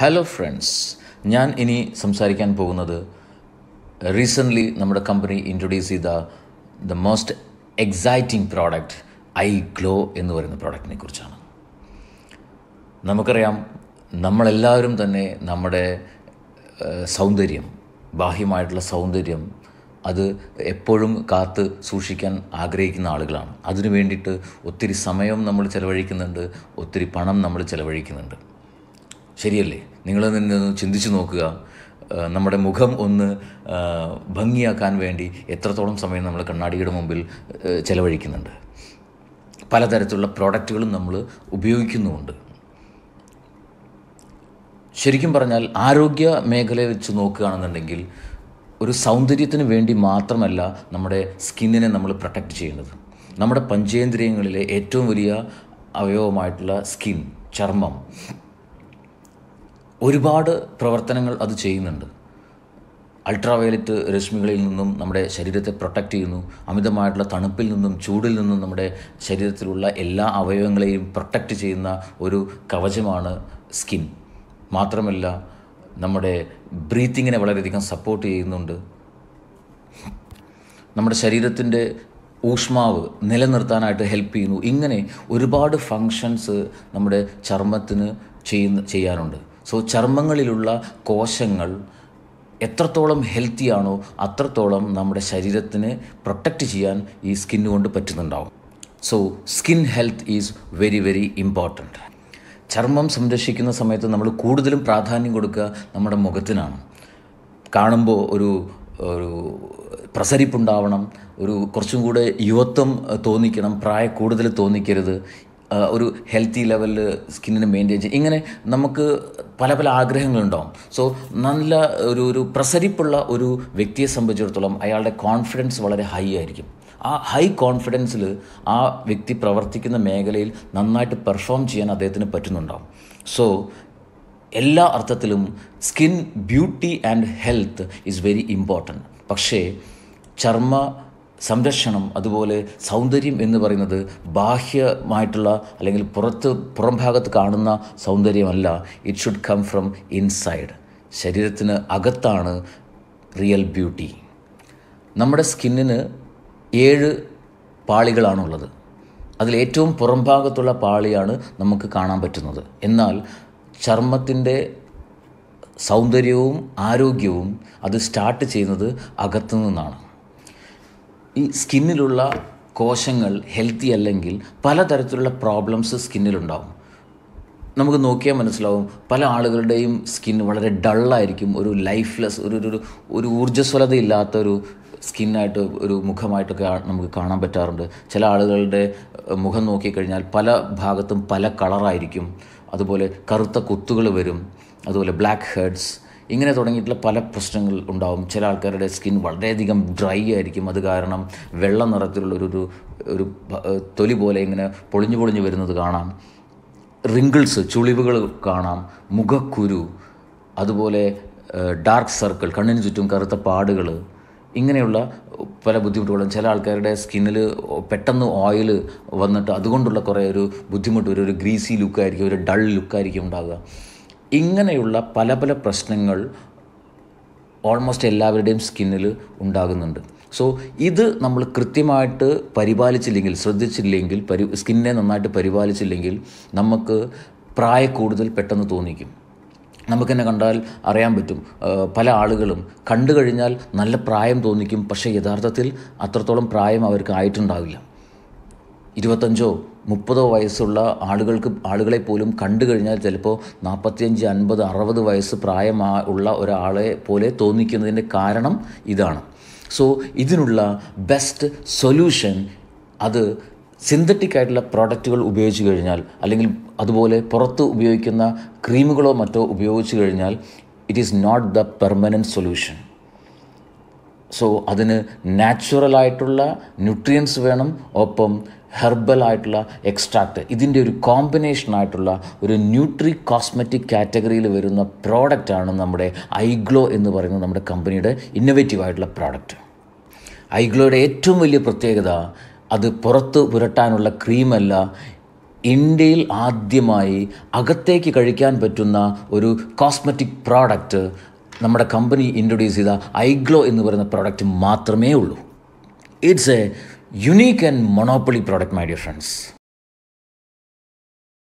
Hello friends ഞാൻ ഇനി സംസാരിക്കാൻ പോകുന്നത് റീസെന്റ്ലി നമ്മുടെ കമ്പനി ഇൻട്രൊഡ്യൂസ് ചെയ്ത the most exciting product I glow എന്ന് പറയുന്ന പ്രോഡക്റ്റിനെ കുറിച്ചാണ്. നമുക്കറിയാം നമ്മളെല്ലാവരും തന്നെ നമ്മുടെ സൗന്ദര്യം ബാഹ്യമായിട്ടുള്ള സൗന്ദര്യം അത് എപ്പോഴും കാത്ത് സൂക്ഷിക്കാൻ ആഗ്രഹിക്കുന്ന ആളുകളാണ്. അതിനു വേണ്ടിയിട്ട് ഒത്തിരി സമയം നമ്മൾ ചിലവഴിക്കുന്നുണ്ട് ഒത്തിരി പണം നമ്മൾ ചിലവഴിക്കുന്നുണ്ട്. ശരിയല്ലേ? നിങ്ങൾ നിന്ന് ചിന്തിച്ചു നോക്കുക. നമ്മുടെ മുഖം ഒന്ന് ഭംഗിയാക്കാൻ വേണ്ടി എത്രത്തോളം സമയം നമ്മൾ കണ്ണാടിയുടെ മുമ്പിൽ ചിലവഴിക്കുന്നുണ്ട്. പലതരത്തിലുള്ള പ്രോഡക്റ്റുകളും നമ്മൾ ഉപയോഗിക്കുന്നുമുണ്ട്. ശരിക്കും പറഞ്ഞാൽ ആരോഗ്യ മേഖലയെ വെച്ച് നോക്കുകയാണെന്നുണ്ടെങ്കിൽ ഒരു സൗന്ദര്യത്തിന് വേണ്ടി മാത്രമല്ല നമ്മുടെ സ്കിന്നിനെ നമ്മൾ പ്രൊട്ടക്റ്റ് ചെയ്യുന്നത്. നമ്മുടെ പഞ്ചേന്ദ്രിയങ്ങളിലെ ഏറ്റവും വലിയ അവയവമായിട്ടുള്ള സ്കിൻ ചർമ്മം. ഒരുപാട് പ്രവർത്തനങ്ങൾ അത് ചെയ്യുന്നുണ്ട്. അൾട്രാവയലറ്റ് രശ്മികളിൽ നിന്നും നമ്മുടെ ശരീരത്തെ പ്രൊട്ടക്റ്റ് ചെയ്യുന്നു. അമിതമായിട്ടുള്ള തണുപ്പിൽ നിന്നും ചൂടിൽ നിന്നും നമ്മുടെ ശരീരത്തിലുള്ള എല്ലാ അവയവങ്ങളെയും പ്രൊട്ടക്റ്റ് ചെയ്യുന്ന ഒരു കവചമാണ് സ്കിൻ. മാത്രമല്ല നമ്മുടെ ബ്രീത്തിങ്ങിനെ വളരെയധികം സപ്പോർട്ട് ചെയ്യുന്നുണ്ട്. നമ്മുടെ ശരീരത്തിന്റെ ഊഷ്മാവ് നിലനിർത്താനായിട്ട് ഹെൽപ്പ് ചെയ്യുന്നു. ഇങ്ങനെ ഒരുപാട് ഫങ്ഷൻസ് നമ്മുടെ ചർമ്മത്തിന് ചെയ്യുന്ന ചെയ്യാനുണ്ട് സോ ചർമ്മങ്ങളിലുള്ള കോശങ്ങൾ എത്രത്തോളം ഹെൽത്തിയാണോ അത്രത്തോളം നമ്മുടെ ശരീരത്തിന് പ്രൊട്ടക്റ്റ് ചെയ്യാൻ ഈ സ്കിന്ന് കൊണ്ട് പറ്റുന്നുണ്ടാവും. So skin health is very very important ചർമ്മം സംരക്ഷിക്കുന്ന സമയത്ത് നമ്മൾ കൂടുതലും പ്രാധാന്യം കൊടുക്കുക നമ്മുടെ മുഖത്തിനാണ്. കാണുമ്പോൾ ഒരു ഒരു പ്രസരിപ്പുണ്ടാവണം ഒരു കുറച്ചും കൂടെ യുവത്വം തോന്നിക്കണം പ്രായ കൂടുതൽ തോന്നിക്കരുത്. ഒരു ഹെൽത്തി ലെവലിൽ സ്കിന്നിനെ മെയിന്റെയിൻ ചെയ്യും ഇങ്ങനെ നമുക്ക് പല പല ആഗ്രഹങ്ങളുണ്ടാവും. സോ നല്ല ഒരു ഒരു പ്രസരിപ്പുള്ള ഒരു വ്യക്തിയെ സംബന്ധിച്ചിടത്തോളം അയാളുടെ കോൺഫിഡൻസ് വളരെ ഹൈ ആയിരിക്കും. ആ ഹൈ കോൺഫിഡൻസിൽ ആ വ്യക്തി പ്രവർത്തിക്കുന്ന മേഖലയിൽ നന്നായിട്ട് പെർഫോം ചെയ്യാൻ അദ്ദേഹത്തിന് പറ്റുന്നുണ്ടാവും. സോ എല്ലാ അർത്ഥത്തിലും skin beauty and health is very important പക്ഷേ ചർമ്മ സംരക്ഷണം അതുപോലെ സൗന്ദര്യം എന്ന് പറയുന്നത് ബാഹ്യമായിട്ടുള്ള അല്ലെങ്കിൽ പുറത്ത് പുറം ഭാഗത്ത് കാണുന്ന സൗന്ദര്യമല്ല. It should come from inside ശരീരത്തിന് അകത്താണ് റിയൽ ബ്യൂട്ടി നമ്മുടെ സ്കിന്നിന് ഏഴ് പാളികളാണുള്ളത്. അതിൽ ഏറ്റവും പുറം ഭാഗത്തുള്ള പാളിയാണ് നമുക്ക് കാണാൻ പറ്റുന്നത്. എന്നാൽ ചർമ്മത്തിന്റെ സൗന്ദര്യവും ആരോഗ്യവും അത് സ്റ്റാർട്ട് ചെയ്യുന്നത് അകത്തു നിന്നാണ്. ഈ സ്കിന്നിലുള്ള കോശങ്ങൾ ഹെൽത്തി അല്ലെങ്കിൽ പലതരത്തിലുള്ള പ്രോബ്ലംസ് സ്കിന്നിലുണ്ടാവും. നമുക്ക് നോക്കിയാൽ മനസ്സിലാവും പല ആളുകളുടെയും സ്കിൻ വളരെ ഡള്ളായിരിക്കും ഒരു ലൈഫ്ലെസ് ഒരു ഒരു ഒരു ഊർജസ്വലത ഇല്ലാത്ത ഒരു സ്കിന്നായിട്ട് ഒരു മുഖമായിട്ടൊക്കെ നമുക്ക് കാണാൻ പറ്റാറുണ്ട്. ചില ആളുകളുടെ മുഖം നോക്കിക്കഴിഞ്ഞാൽ പല ഭാഗത്തും പല കളറായിരിക്കും. അതുപോലെ കറുത്ത കുത്തുകൾ വരും. അതുപോലെ ബ്ലാക്ക് ഹെഡ്സ് ഇങ്ങനെ തുടങ്ങിയിട്ടുള്ള പല പ്രശ്നങ്ങൾ ഉണ്ടാവും. ചില ആൾക്കാരുടെ സ്കിൻ വളരെയധികം ഡ്രൈ ആയിരിക്കും. അത് കാരണം വെള്ള നിറത്തിലുള്ളൊരു ഒരു തൊലി പോലെ ഇങ്ങനെ പൊളിഞ്ഞു പൊളിഞ്ഞു വരുന്നത് കാണാം. റിങ്കിൾസ് ചുളിവുകൾ കാണാം. മുഖക്കുരു അതുപോലെ ഡാർക്ക് സർക്കിൾ കണ്ണിന് ചുറ്റും കറുത്ത പാടുകൾ ഇങ്ങനെയുള്ള പല ബുദ്ധിമുട്ടുകളും. ചില ആൾക്കാരുടെ സ്കിന്നിൽ പെട്ടെന്ന് ഓയിൽ വന്നിട്ട് അതുകൊണ്ടുള്ള കുറേ ഒരു ബുദ്ധിമുട്ട് ഒരു ഗ്രീസി ലുക്കായിരിക്കും ഒരു ഡൾ ലുക്കായിരിക്കും ഉണ്ടാകുക ഇങ്ങനെയുള്ള പല പല പ്രശ്നങ്ങൾ ഓൾമോസ്റ്റ് എല്ലാവരുടെയും സ്കിന്നിൽ ഉണ്ടാകുന്നുണ്ട്. സോ ഇത് നമ്മൾ കൃത്യമായിട്ട് പരിപാലിച്ചില്ലെങ്കിൽ ശ്രദ്ധിച്ചില്ലെങ്കിൽ പരി സ്കിന്നെ നന്നായിട്ട് പരിപാലിച്ചില്ലെങ്കിൽ നമുക്ക് പ്രായ കൂടുതൽ പെട്ടെന്ന് തോന്നിക്കും. നമുക്ക് തന്നെ കണ്ടാൽ അറിയാൻ പറ്റും. പല ആളുകളും കണ്ടു കഴിഞ്ഞാൽ നല്ല പ്രായം തോന്നിക്കും പക്ഷേ യഥാർത്ഥത്തിൽ അത്രത്തോളം പ്രായം അവർക്ക് ആയിട്ടുണ്ടാവില്ല. ഇരുപത്തഞ്ചോ മുപ്പതോ വയസ്സുള്ള ആളുകൾക്ക് ആളുകളെ പോലും കണ്ടു കഴിഞ്ഞാൽ ചിലപ്പോൾ നാൽപ്പത്തിയഞ്ച് അൻപത് അറുപത് വയസ്സ് പ്രായമാ ഉള്ള ഒരാളെ പോലെ തോന്നിക്കുന്നതിന്റെ കാരണം ഇതാണ്. സോ ഇതിനുള്ള ബെസ്റ്റ് സൊല്യൂഷൻ അത് സിന്തറ്റിക് ആയിട്ടുള്ള പ്രോഡക്റ്റുകൾ ഉപയോഗിച്ച് കഴിഞ്ഞാൽ അല്ലെങ്കിൽ അതുപോലെ പുറത്ത് ഉപയോഗിക്കുന്ന ക്രീമുകളോ മറ്റോ ഉപയോഗിച്ച് കഴിഞ്ഞാൽ it is not the permanent solution so അതിന് നാച്ചുറലായിട്ടുള്ള ന്യൂട്രിയൻസ് വേണം. ഒപ്പം ഹെർബൽ ആയിട്ടുള്ള എക്സ്ട്രാക്റ്റ് ഇതിന്റെ ഒരു കോമ്പിനേഷൻ ആയിട്ടുള്ള ഒരു ന്യൂട്രി കോസ്മെറ്റിക് കാറ്റഗറിയിൽ വരുന്ന പ്രോഡക്റ്റാണ് നമ്മുടെ ഐഗ്ലോ എന്ന് പറയുന്ന നമ്മുടെ കമ്പനിയുടെ ഇന്നൊവേറ്റീവ് ആയിട്ടുള്ള പ്രോഡക്റ്റ് ഐഗ്ലോയുടെ ഏറ്റവും വലിയ പ്രത്യേകത അത് പുറത്ത് പുരട്ടാനുള്ള ക്രീമല്ല ഇന്ത്യയിൽ ആദ്യമായി അകത്തേക്ക് കഴിക്കാൻ പറ്റുന്ന ഒരു കോസ്മെറ്റിക് പ്രോഡക്റ്റ് നമ്മുടെ കമ്പനി ഇൻട്രൊഡ്യൂസ് ചെയ്ത ഐഗ്ലോ എന്ന് പറയുന്ന പ്രോഡക്റ്റ് മാത്രമേ ഉള്ളൂ. It's a unique and monopoly product my dear friends